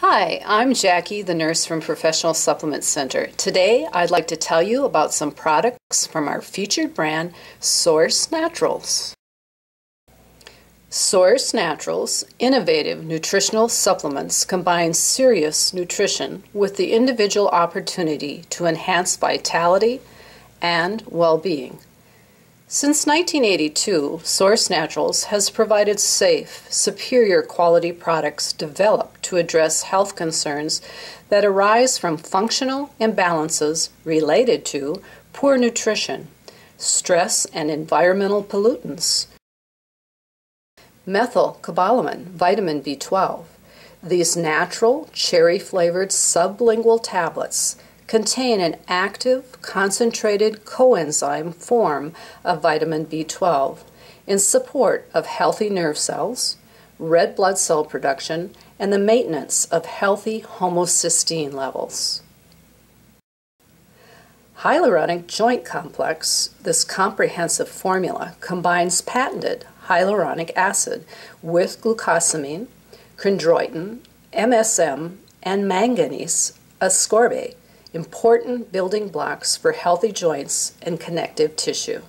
Hi, I'm Jackie, the nurse from Professional Supplement Center. Today, I'd like to tell you about some products from our featured brand, Source Naturals. Source Naturals innovative nutritional supplements combine serious nutrition with the individual opportunity to enhance vitality and well being. Since 1982, Source Naturals has provided safe, superior quality products developed to address health concerns that arise from functional imbalances related to poor nutrition, stress and environmental pollutants, methylcobalamin, vitamin B12. These natural, cherry flavored sublingual tablets contain an active, concentrated coenzyme form of vitamin B12 in support of healthy nerve cells, red blood cell production, and the maintenance of healthy homocysteine levels. Hyaluronic Joint Complex, this comprehensive formula, combines patented hyaluronic acid with glucosamine, chondroitin, MSM, and manganese ascorbate important building blocks for healthy joints and connective tissue.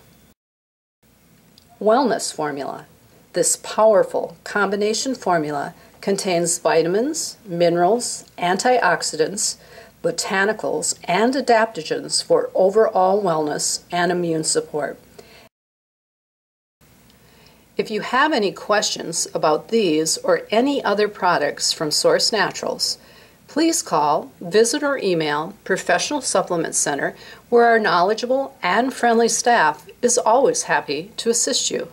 Wellness Formula. This powerful combination formula contains vitamins, minerals, antioxidants, botanicals, and adaptogens for overall wellness and immune support. If you have any questions about these or any other products from Source Naturals, please call, visit, or email Professional Supplement Center, where our knowledgeable and friendly staff is always happy to assist you.